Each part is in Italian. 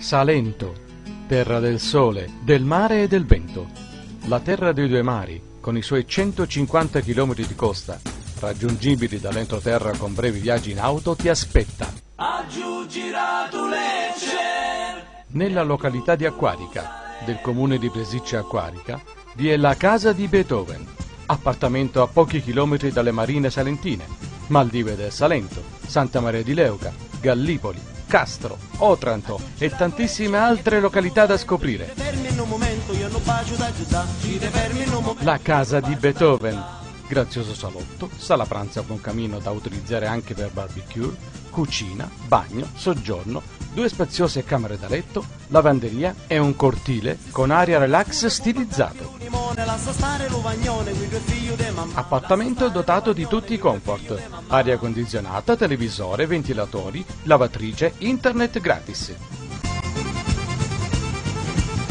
Salento, terra del sole, del mare e del vento. La terra dei due mari, con i suoi 150 km di costa, raggiungibili dall'entroterra con brevi viaggi in auto, ti aspetta. Nella località di Acquarica, del comune di Presiccia Acquarica, vi è la casa di Beethoven, appartamento a pochi chilometri dalle marine salentine, Maldive del Salento, Santa Maria di Leuca, Gallipoli, Castro, Otranto e tantissime altre località da scoprire. La casa di Beethoven, grazioso salotto, sala pranzo con camino da utilizzare anche per barbecue, cucina, bagno, soggiorno, due spaziose camere da letto, lavanderia e un cortile con aria relax stilizzato. Appartamento dotato di tutti i comfort, aria condizionata, televisore, ventilatori, lavatrice, internet gratis.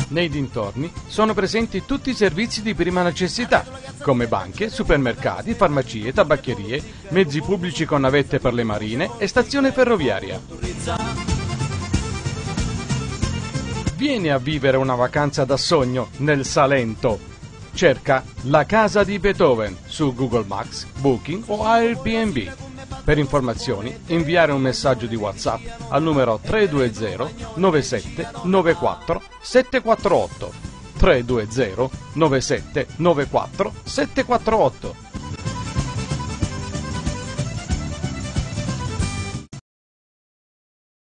Nei dintorni sono presenti tutti i servizi di prima necessità, come banche, supermercati, farmacie, tabaccherie, mezzi pubblici con navette per le marine e stazione ferroviaria. Vieni a vivere una vacanza da sogno nel Salento. Cerca la casa di Beethoven su Google Maps, Booking o Airbnb. Per informazioni inviare un messaggio di WhatsApp al numero 320 97 94 748 320 97 94 748